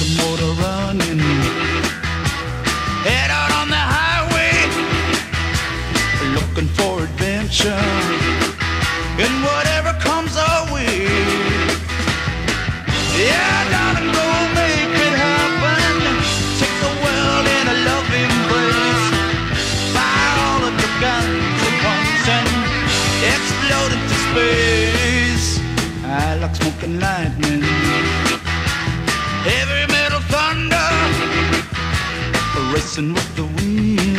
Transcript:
your motor running. Head out on the highway, looking for adventure. And whatever comes our way, yeah, darling, go make it happen. Take the world in a all of your guns and explode space. I like smoking lightning. Racing with the wind